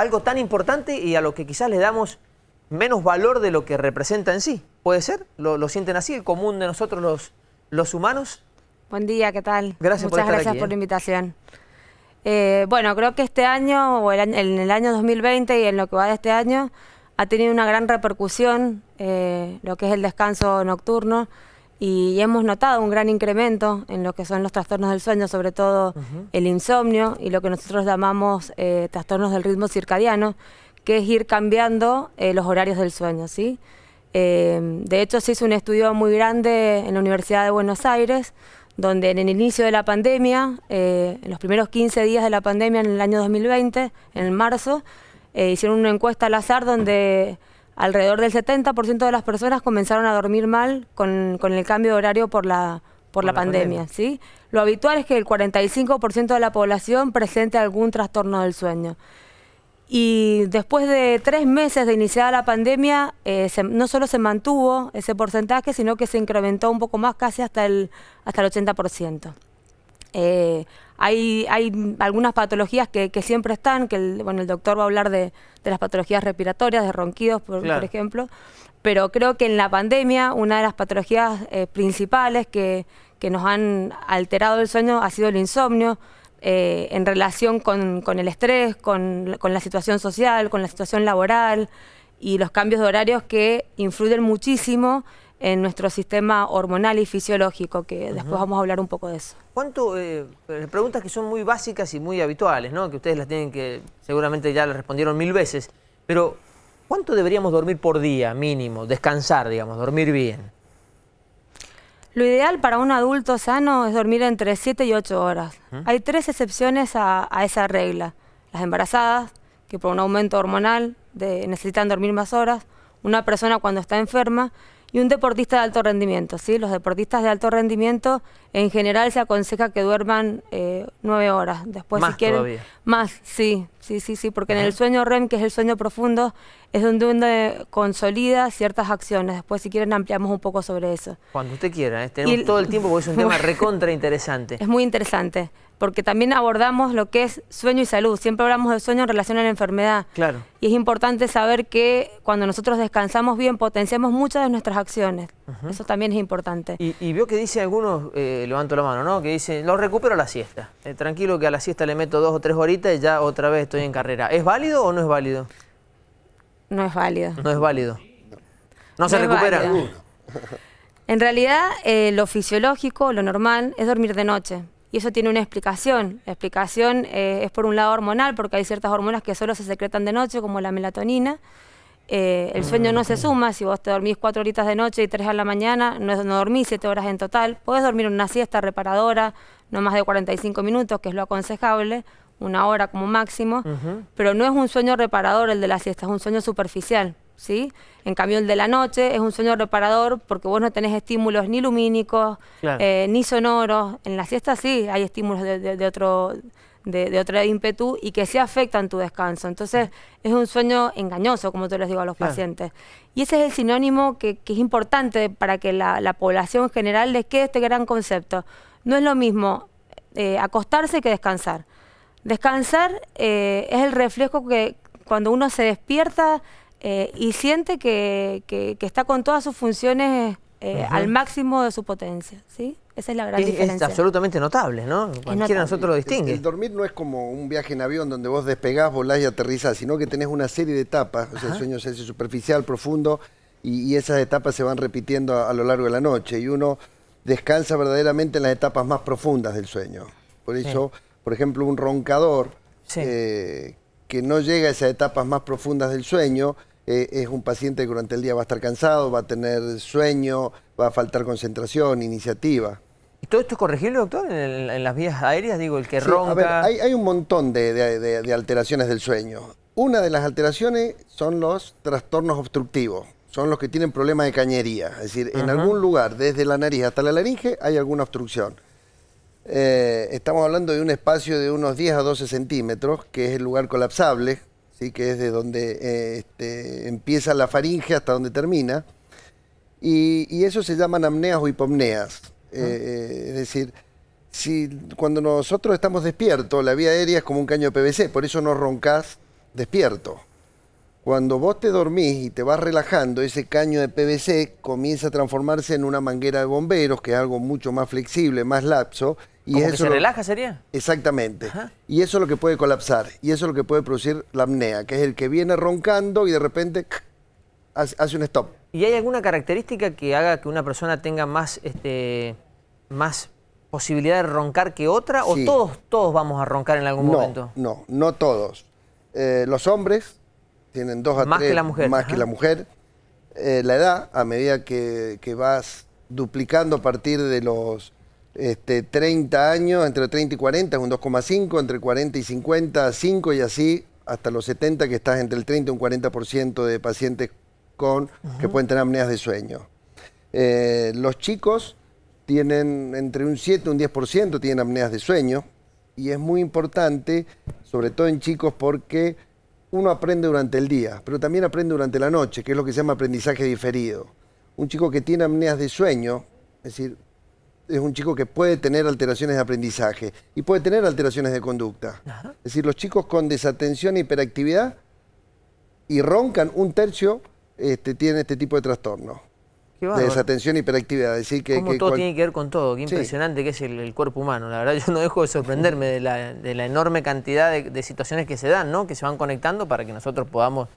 algo tan importante y a lo que quizás le damos menos valor de lo que representa en sí. ¿Puede ser? ¿Lo, sienten así, el común de nosotros los, los humanos? Buen día, ¿qué tal? Gracias Muchas por gracias por ¿eh? la invitación. Eh, bueno, creo que este año, o en el año 2020 y en lo que va de este año, ha tenido una gran repercusión eh, lo que es el descanso nocturno y hemos notado un gran incremento en lo que son los trastornos del sueño, sobre todo el insomnio y lo que nosotros llamamos eh, trastornos del ritmo circadiano, que es ir cambiando eh, los horarios del sueño. ¿sí? de hecho, se hizo un estudio muy grande en la Universidad de Buenos Aires, donde en el inicio de la pandemia, en los primeros 15 días de la pandemia en el año 2020, en marzo, hicieron una encuesta al azar donde alrededor del 70% de las personas comenzaron a dormir mal con, el cambio de horario por la, por, la, pandemia, ¿sí? Lo habitual es que el 45% de la población presente algún trastorno del sueño. Y después de tres meses de iniciada la pandemia, eh, no solo se mantuvo ese porcentaje, sino que se incrementó un poco más, casi hasta el, hasta el 80%. Eh, hay, hay, algunas patologías que, siempre están, que el, bueno, el doctor va a hablar de, las patologías respiratorias, de ronquidos, por, ejemplo, pero creo que en la pandemia una de las patologías eh, principales que, nos han alterado el sueño ha sido el insomnio, eh, en relación con, el estrés, con, con, la situación social, con la situación laboral y los cambios de horarios que influyen muchísimo en nuestro sistema hormonal y fisiológico, que después vamos a hablar un poco de eso. ¿Cuánto, eh, preguntas que son muy básicas y muy habituales, ¿no? que ustedes las tienen que, seguramente ya las respondieron mil veces, pero ¿cuánto deberíamos dormir por día mínimo? Descansar, digamos, dormir bien. Lo ideal para un adulto sano es dormir entre 7 y 8 horas. Hay tres excepciones a, a, esa regla. Las embarazadas, que por un aumento hormonal de, necesitan dormir más horas, una persona cuando está enferma y un deportista de alto rendimiento. ¿sí? Los deportistas de alto rendimiento en general se aconseja que duerman eh, nueve horas. Después, más si quieren, todavía. Más, sí, sí, sí, sí, porque en el sueño REM, que es el sueño profundo, es donde uno consolida ciertas acciones. Después, si quieren, ampliamos un poco sobre eso. Cuando usted quiera, ¿eh? tenemos todo el tiempo porque es un tema recontra interesante. Es muy interesante porque también abordamos lo que es sueño y salud. Siempre hablamos de sueño en relación a la enfermedad. Claro. Y es importante saber que cuando nosotros descansamos bien, potenciamos muchas de nuestras acciones. Eso también es importante. Y, veo que dice algunos, eh, levanto la mano, ¿no? Que dice, lo recupero a la siesta. Eh, tranquilo que a la siesta le meto dos o tres horitas y ya otra vez estoy en carrera. ¿Es válido o no es válido? No es válido. No es válido. No, se recupera. En realidad, eh, lo fisiológico, lo normal, es dormir de noche. Y eso tiene una explicación. La explicación eh, es por un lado hormonal, porque hay ciertas hormonas que solo se secretan de noche, como la melatonina. Eh, el sueño no se suma, si vos te dormís cuatro horitas de noche y tres a la mañana, no, no dormís siete horas en total. Podés dormir una siesta reparadora, no más de 45 minutos, que es lo aconsejable, una hora como máximo, pero no es un sueño reparador el de la siesta, es un sueño superficial. ¿sí? En cambio, el de la noche es un sueño reparador porque vos no tenés estímulos ni lumínicos, eh, ni sonoros. En la siesta sí hay estímulos de, otro de, otro ímpetu y que sí afectan tu descanso. Entonces, es un sueño engañoso, como te les digo a los pacientes. Y ese es el sinónimo que, es importante para que la, población en general les quede este gran concepto. No es lo mismo eh, acostarse que descansar. Descansar eh, es el reflejo que cuando uno se despierta eh, y siente que, está con todas sus funciones eh, al máximo de su potencia, ¿sí? Esa es la gran diferencia. Es absolutamente notable, ¿no? Cualquiera de nosotros lo distingue. El, dormir no es como un viaje en avión donde vos despegás, volás y aterrizás, sino que tenés una serie de etapas. O sea, el sueño se hace superficial, profundo, y, esas etapas se van repitiendo a, lo largo de la noche. Y uno descansa verdaderamente en las etapas más profundas del sueño. Por eso, por ejemplo, un roncador eh, que no llega a esas etapas más profundas del sueño, eh, es un paciente que durante el día va a estar cansado, va a tener sueño, va a faltar concentración, iniciativa. ¿Y todo esto es corregible, doctor, en, las vías aéreas? Digo, el que ronca... hay, un montón de, alteraciones del sueño. Una de las alteraciones son los trastornos obstructivos. Son los que tienen problemas de cañería. Es decir, en algún lugar, desde la nariz hasta la laringe, hay alguna obstrucción. Eh, estamos hablando de un espacio de unos 10 a 12 centímetros, que es el lugar colapsable, que es de donde eh, este, empieza la faringe hasta donde termina. Y, eso se llaman apneas o hipomneas. Eh, eh, es decir, si cuando nosotros estamos despiertos, la vía aérea es como un caño de PVC, por eso no roncas despierto. Cuando vos te dormís y te vas relajando, ese caño de PVC comienza a transformarse en una manguera de bomberos, que es algo mucho más flexible, más lapso. Y eso que se relaja sería? Exactamente. Y eso es lo que puede colapsar. Y eso es lo que puede producir la apnea, que es el que viene roncando y de repente hace un stop. ¿Y hay alguna característica que haga que una persona tenga más, este, más posibilidad de roncar que otra? ¿O todos, todos vamos a roncar en algún momento? No, no todos. Eh, los hombres tienen dos a más que la mujer. Más que la mujer. Eh, la edad, a medida que, vas duplicando a partir de los este, 30 años, entre 30 y 40 es un 2,5, entre 40 y 50, 5 y así hasta los 70 que estás entre el 30 y un 40% de pacientes con que pueden tener apneas de sueño. Eh, los chicos tienen entre un 7 y un 10% tienen apneas de sueño y es muy importante, sobre todo en chicos, porque uno aprende durante el día, pero también aprende durante la noche, que es lo que se llama aprendizaje diferido. Un chico que tiene apneas de sueño, es decir, es un chico que puede tener alteraciones de aprendizaje y puede tener alteraciones de conducta. Es decir, los chicos con desatención e hiperactividad y roncan, un tercio este, tienen este tipo de trastorno de desatención y hiperactividad. Decir que, Como todo tiene que ver con todo, qué impresionante que es el, cuerpo humano. La verdad yo no dejo de sorprenderme de la, enorme cantidad de, situaciones que se dan, ¿no? que se van conectando para que nosotros podamos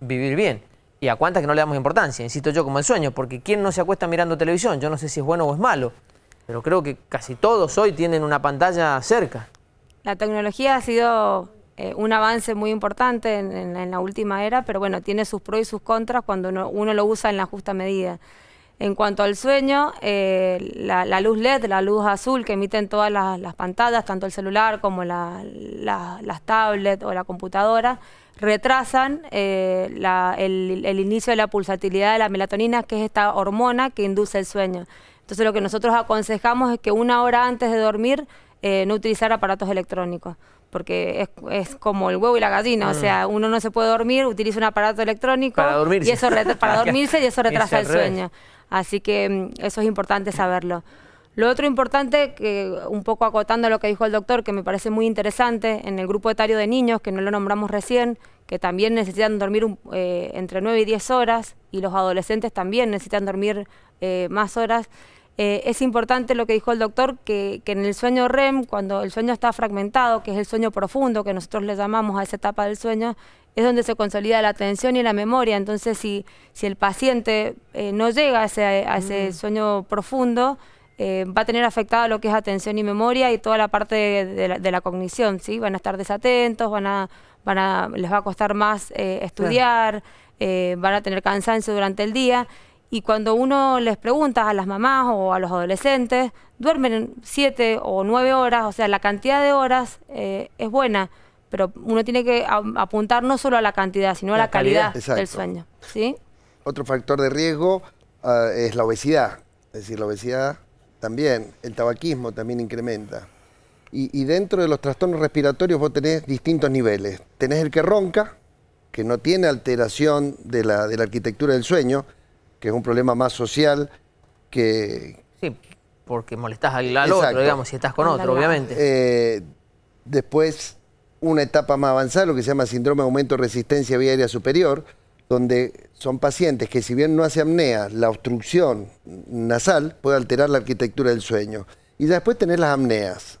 vivir bien. Y a cuántas que no le damos importancia, insisto yo, como el sueño, porque ¿quién no se acuesta mirando televisión? Yo no sé si es bueno o es malo, pero creo que casi todos hoy tienen una pantalla cerca. La tecnología ha sido eh, un avance muy importante en, la última era, pero bueno, tiene sus pros y sus contras cuando uno lo usa en la justa medida. En cuanto al sueño, eh, la, luz LED, la luz azul que emiten todas las, pantallas, tanto el celular como las tablets o la computadora, retrasan eh, el, inicio de la pulsatilidad de la melatonina, que es esta hormona que induce el sueño. Entonces lo que nosotros aconsejamos es que una hora antes de dormir eh, no utilizar aparatos electrónicos porque es, como el huevo y la gallina, o mm. sea, uno no se puede dormir, utiliza un aparato electrónico para dormirse, y eso para dormirse y eso retrasa el sueño. Así que mm, eso es importante saberlo. Lo otro importante, que un poco acotando lo que dijo el doctor, que me parece muy interesante, en el grupo etario de niños, que no lo nombramos recién, que también necesitan dormir eh, entre 9 y 10 horas, y los adolescentes también necesitan dormir eh, más horas, eh, es importante lo que dijo el doctor, que, que, en el sueño REM, cuando el sueño está fragmentado, que es el sueño profundo, que nosotros le llamamos a esa etapa del sueño, es donde se consolida la atención y la memoria. Entonces, si, si el paciente eh, no llega a ese, mm. sueño profundo, eh, va a tener afectada lo que es atención y memoria y toda la parte de, la, cognición, ¿sí? Van a estar desatentos, van a, van a, les va a costar más eh, estudiar, van a tener cansancio durante el día. Y cuando uno les pregunta a las mamás o a los adolescentes, duermen siete o nueve horas, o sea, la cantidad de horas es buena pero uno tiene que apuntar no solo a la cantidad, sino a la, calidad, del sueño. ¿sí? Otro factor de riesgo ah, es la obesidad. Es decir, la obesidad también, el tabaquismo también incrementa. Y, dentro de los trastornos respiratorios vos tenés distintos niveles. Tenés el que ronca, que no tiene alteración de la, de la arquitectura del sueño, que es un problema más social que... Sí, porque molestás al, otro, digamos, si estás con otro, obviamente. Eh, después una etapa más avanzada, lo que se llama síndrome de aumento de resistencia viaria superior, donde son pacientes que si bien no hace apnea, la obstrucción nasal puede alterar la arquitectura del sueño. Y después tener las apneas.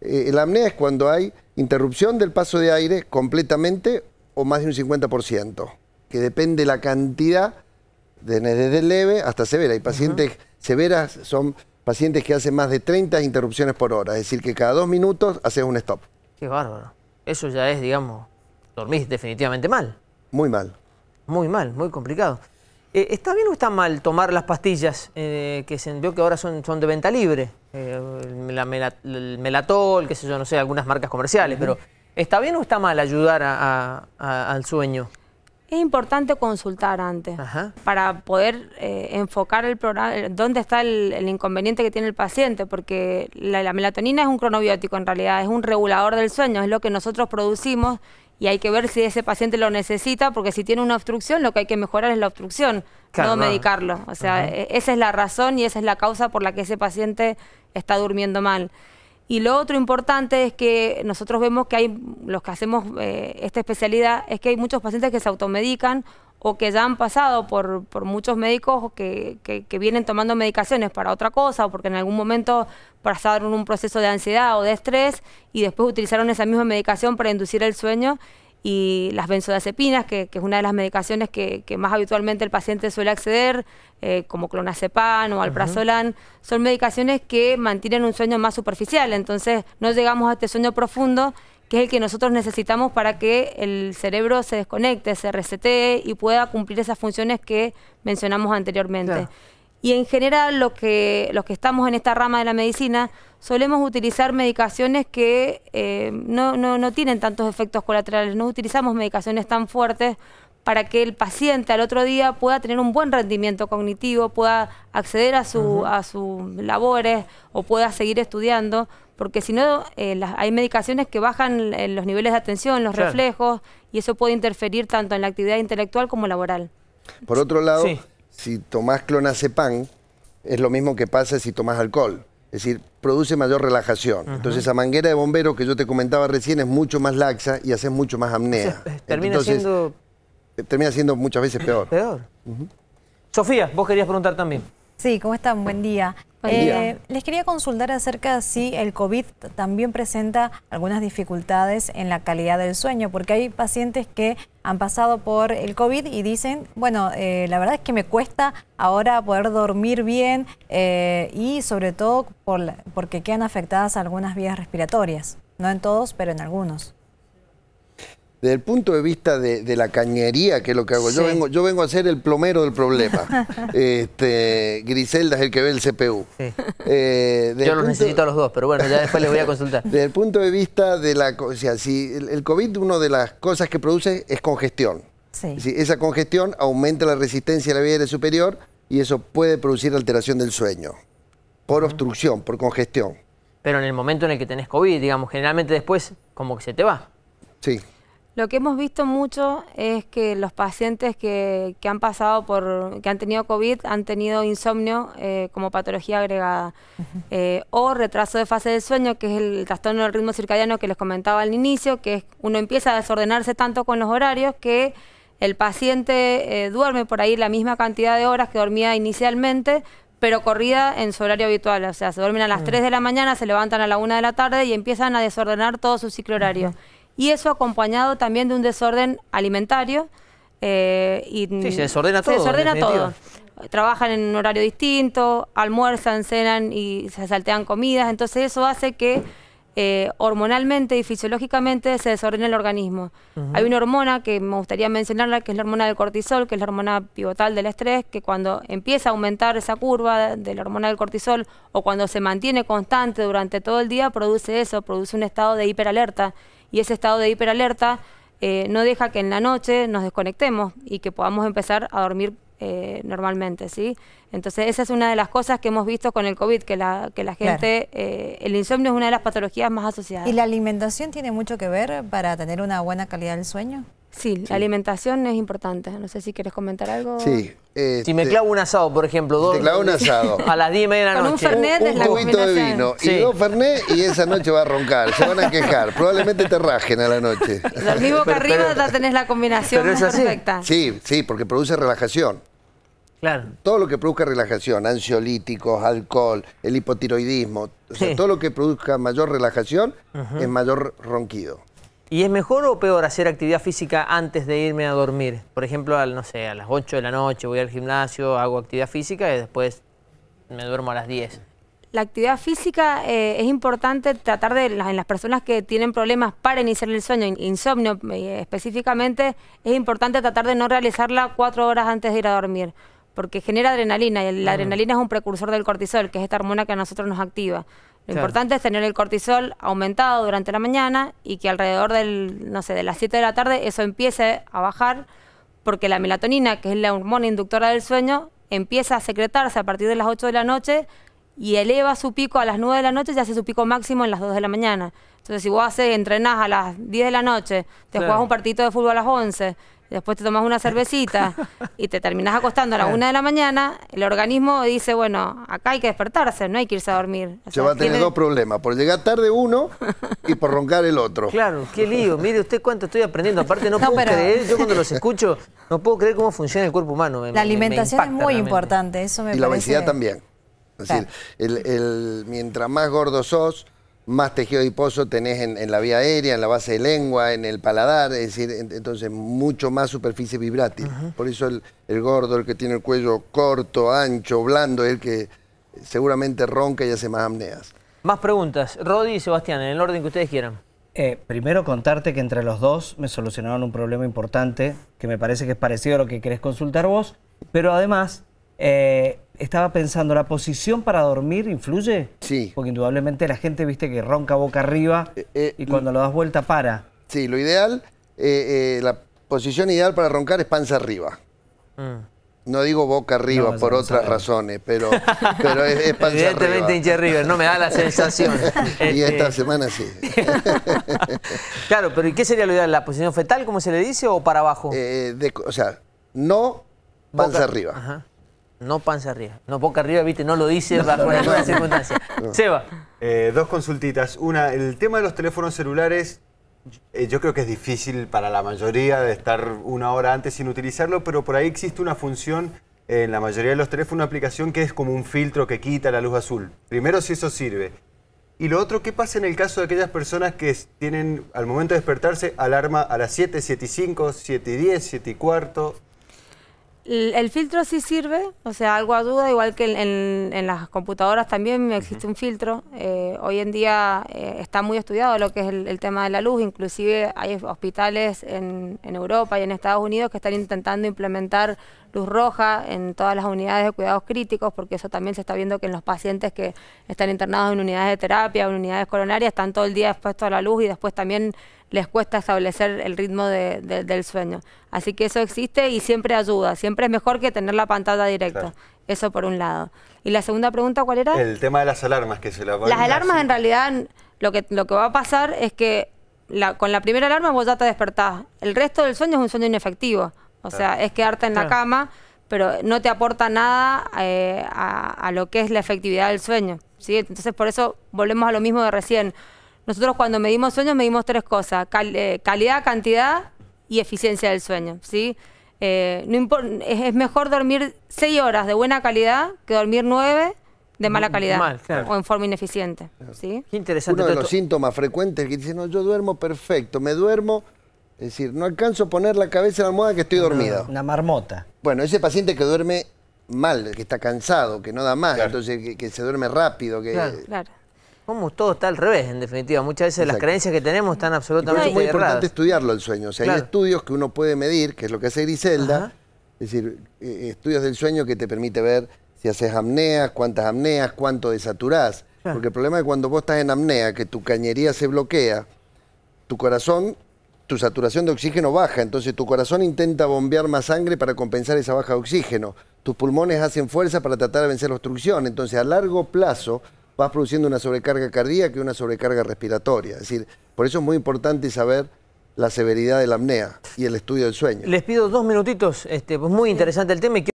Eh, la apnea es cuando hay interrupción del paso de aire completamente o más de un 50%, que depende la cantidad, desde leve hasta severa. Y pacientes severas son pacientes que hacen más de 30 interrupciones por hora, es decir, que cada dos minutos haces un stop. Qué bárbaro eso ya es, digamos, dormís definitivamente mal. Muy mal. Muy mal, muy complicado. Eh, ¿Está bien o está mal tomar las pastillas eh, que se veo que ahora son, son de venta libre? Eh, el melatol, qué sé yo, no sé, algunas marcas comerciales, pero ¿está bien o está mal ayudar al sueño? Es importante consultar antes para poder enfocar el programa, dónde está el, inconveniente que tiene el paciente, porque la, melatonina es un cronobiótico en realidad, es un regulador del sueño, es lo que nosotros producimos y hay que ver si ese paciente lo necesita, porque si tiene una obstrucción, lo que hay que mejorar es la obstrucción, no medicarlo. O sea, e, esa es la razón y esa es la causa por la que ese paciente está durmiendo mal. Y lo otro importante es que nosotros vemos que hay, los que hacemos eh, esta especialidad, es que hay muchos pacientes que se automedican o que ya han pasado por, por muchos médicos que, que, que, vienen tomando medicaciones para otra cosa o porque en algún momento pasaron un proceso de ansiedad o de estrés y después utilizaron esa misma medicación para inducir el sueño y las benzodiazepinas, que, que, es una de las medicaciones que, que, más habitualmente el paciente suele acceder, eh, como clonazepam o alprazolam, uh -huh. son medicaciones que mantienen un sueño más superficial, entonces no llegamos a este sueño profundo que es el que nosotros necesitamos para que el cerebro se desconecte, se resetee y pueda cumplir esas funciones que mencionamos anteriormente. Claro. Y en general, los que, los que estamos en esta rama de la medicina, solemos utilizar medicaciones que eh, no, no, no tienen tantos efectos colaterales. No utilizamos medicaciones tan fuertes para que el paciente al otro día pueda tener un buen rendimiento cognitivo, pueda acceder a, su, uh -huh. a sus labores o pueda seguir estudiando, porque si no, eh, las, hay medicaciones que bajan eh, los niveles de atención, los claro. reflejos, y eso puede interferir tanto en la actividad intelectual como laboral. Por otro lado, sí. Si tomás clonazepam, es lo mismo que pasa si tomás alcohol. Es decir, produce mayor relajación. Entonces, esa manguera de bombero que yo te comentaba recién es mucho más laxa y hace mucho más apnea. Entonces, termina Entonces, siendo termina siendo muchas veces peor. Peor. Uh -huh. Sofía, vos querías preguntar también. Sí, ¿cómo están? Buen día. Buen día. Eh, les quería consultar acerca si el COVID también presenta algunas dificultades en la calidad del sueño, porque hay pacientes que han pasado por el COVID y dicen, bueno, eh, la verdad es que me cuesta ahora poder dormir bien eh, y sobre todo por la, porque quedan afectadas algunas vías respiratorias. No en todos, pero en algunos. Desde el punto de vista de, de, la cañería, que es lo que hago, sí. yo, vengo, yo vengo a ser el plomero del problema. este, Griselda es el que ve el CPU. Sí. Eh, yo los necesito a los dos, pero bueno, ya después les voy a consultar. Desde el punto de vista de la... O sea, si el, el COVID, una de las cosas que produce es congestión. Sí. Si esa congestión aumenta la resistencia a la vía aérea superior y eso puede producir alteración del sueño. Por obstrucción, por congestión. Pero en el momento en el que tenés COVID, digamos, generalmente después como que se te va. Sí. Lo que hemos visto mucho es que los pacientes que, que han pasado por, que han tenido COVID han tenido insomnio eh, como patología agregada uh -huh. eh, o retraso de fase del sueño, que es el trastorno del ritmo circadiano que les comentaba al inicio, que es uno empieza a desordenarse tanto con los horarios que el paciente eh, duerme por ahí la misma cantidad de horas que dormía inicialmente, pero corrida en su horario habitual. O sea, se duermen a las uh -huh. 3 de la mañana, se levantan a la 1 de la tarde y empiezan a desordenar todo su ciclo horario. Uh -huh y eso acompañado también de un desorden alimentario. Eh, y sí, se desordena todo. Se desordena todo. Trabajan en un horario distinto, almuerzan, cenan y se saltean comidas, entonces eso hace que eh, hormonalmente y fisiológicamente se desordene el organismo. Uh -huh. Hay una hormona que me gustaría mencionarla, que es la hormona del cortisol, que es la hormona pivotal del estrés, que cuando empieza a aumentar esa curva de la hormona del cortisol o cuando se mantiene constante durante todo el día, produce eso, produce un estado de hiperalerta y ese estado de hiperalerta eh, no deja que en la noche nos desconectemos y que podamos empezar a dormir eh, normalmente, ¿sí? Entonces esa es una de las cosas que hemos visto con el COVID, que la, que la gente, claro. eh, el insomnio es una de las patologías más asociadas. ¿Y la alimentación tiene mucho que ver para tener una buena calidad del sueño? Sí, sí, la alimentación es importante. No sé si quieres comentar algo. Sí. Este, si me clavo un asado, por ejemplo, dos, te clavo un asado. a las 10 y media de la Con noche. Un fernet un, es la cubito de vino sí. y dos fernet y esa noche va a roncar. Se van a quejar. Probablemente te rajen a la noche. Dormís boca arriba ya tenés la combinación pero es así. perfecta. Sí, sí, porque produce relajación. Claro. Todo lo que produzca relajación, ansiolíticos, alcohol, el hipotiroidismo, o sea, sí. todo lo que produzca mayor relajación uh -huh. es mayor ronquido. ¿Y es mejor o peor hacer actividad física antes de irme a dormir? Por ejemplo, al, no sé, a las 8 de la noche voy al gimnasio, hago actividad física y después me duermo a las 10. La actividad física eh, es importante tratar de, en las personas que tienen problemas para iniciar el sueño, insomnio eh, específicamente, es importante tratar de no realizarla cuatro horas antes de ir a dormir, porque genera adrenalina y la uh -huh. adrenalina es un precursor del cortisol, que es esta hormona que a nosotros nos activa. Lo importante es tener el cortisol aumentado durante la mañana y que alrededor del, no sé, de las 7 de la tarde eso empiece a bajar porque la melatonina, que es la hormona inductora del sueño, empieza a secretarse a partir de las 8 de la noche y eleva su pico a las 9 de la noche y hace su pico máximo en las 2 de la mañana. Entonces, si vos haces, entrenás a las 10 de la noche, te claro. jugás un partidito de fútbol a las 11, después te tomas una cervecita y te terminás acostando a la una de la mañana, el organismo dice, bueno, acá hay que despertarse, no hay que irse a dormir. O Se va a tener tiene- dos problemas, por llegar tarde uno y por roncar el otro. Claro, qué lío. Mire usted cuánto estoy aprendiendo. Aparte no, No, puedo pero- creer, yo cuando los escucho, no puedo creer cómo funciona el cuerpo humano. Me- La me alimentación es muy realmente. importante, eso me y la obesidad también. Es decir, el- el- mientras más gordo sos, más tejido adiposo tenés en, en la vía aérea, en la base de lengua, en el paladar, es decir, en- entonces mucho más superficie vibrátil. Por eso el, el gordo, el que tiene el cuello corto, ancho, blando, es el que seguramente ronca y hace más apneas. Más preguntas. Rodi y Sebastián, en el orden que ustedes quieran. Eh, primero contarte que entre los dos me solucionaron un problema importante que me parece que es parecido a lo que querés consultar vos, pero además eh, estaba pensando, ¿la posición para dormir influye? Sí. Porque indudablemente la gente, viste, que ronca boca arriba Eh, eh, y cuando lo das vuelta para. Sí, lo ideal, eh, eh, la posición ideal para roncar es panza arriba. Mm. No digo boca arriba No, por no otras razones, pero, pero es, es panza Evidentemente arriba. hincha River, no me da la sensación. Y Este, esta semana sí. Claro, pero ¿y qué sería lo ideal? ¿La posición fetal, como se le dice, o para abajo? Eh, de- o sea, no panza Boca- arriba. Ajá. No panza arriba. No, boca arriba, viste, no lo dice bajo ninguna circunstancia. Seba, Eh, dos consultitas. Una, el tema de los teléfonos celulares, eh, yo creo que es difícil para la mayoría de estar una hora antes sin utilizarlo, pero por ahí existe una función en la mayoría de los teléfonos, una aplicación que es como un filtro que quita la luz azul. Primero, si eso sirve. Y lo otro, ¿qué pasa en el caso de aquellas personas que tienen al momento de despertarse alarma a las 7, 7 y 5, 7 y 10, 7 y cuarto? El, el filtro sí sirve, o sea, algo a duda, igual que en, en- en las computadoras también existe un filtro. Eh, hoy en día eh, está muy estudiado lo que es el, el tema de la luz, inclusive hay hospitales en, en Europa y en Estados Unidos que están intentando implementar luz roja en todas las unidades de cuidados críticos, porque eso también se está viendo que en los pacientes que están internados en unidades de terapia o en unidades coronarias están todo el día expuestos a la luz y después también les cuesta establecer el ritmo de- de- del sueño. Así que eso existe y siempre ayuda, siempre es mejor que tener la pantalla directa. Claro. Eso por un lado. Y la segunda pregunta, ¿cuál era? El tema de las alarmas que se la Las alarmas en realidad lo que, lo que va a pasar es que la- con la primera alarma vos ya te despertás. El resto del sueño es un sueño inefectivo. O sea, es quedarte en la cama, pero no te aporta nada eh, a, a lo que es la efectividad del sueño. ¿sí? Entonces por eso volvemos a lo mismo de recién. Nosotros cuando medimos sueños medimos tres cosas, cal- eh, calidad, cantidad y eficiencia del sueño. ¿sí? Eh, no impor- es, es mejor dormir seis horas de buena calidad que dormir nueve de mala calidad Mal, claro. o en forma ineficiente. ¿sí? qué interesante Uno de los síntomas frecuentes que dicen, no, yo duermo perfecto, me duermo, es decir, no alcanzo a poner la cabeza en la almohada que estoy dormido. Una marmota. Bueno, ese paciente que duerme mal, que está cansado, que no da más, Claro. entonces que, que se duerme rápido, que Claro. Claro. Como todo está al revés, en definitiva. Muchas veces las creencias que tenemos están absolutamente eso es muy erradas. importante estudiarlo el sueño. O sea, Claro. hay estudios que uno puede medir, que es lo que hace Griselda, Ajá. es decir, eh, estudios del sueño que te permite ver si haces apneas, cuántas apneas, cuánto desaturás. Claro. Porque el problema es cuando vos estás en apnea, que tu cañería se bloquea, tu corazón, tu saturación de oxígeno baja, entonces tu corazón intenta bombear más sangre para compensar esa baja de oxígeno. Tus pulmones hacen fuerza para tratar de vencer la obstrucción, entonces a largo plazo vas produciendo una sobrecarga cardíaca y una sobrecarga respiratoria. Es decir, por eso es muy importante saber la severidad de la apnea y el estudio del sueño. Les pido dos minutitos, este, pues muy interesante el tema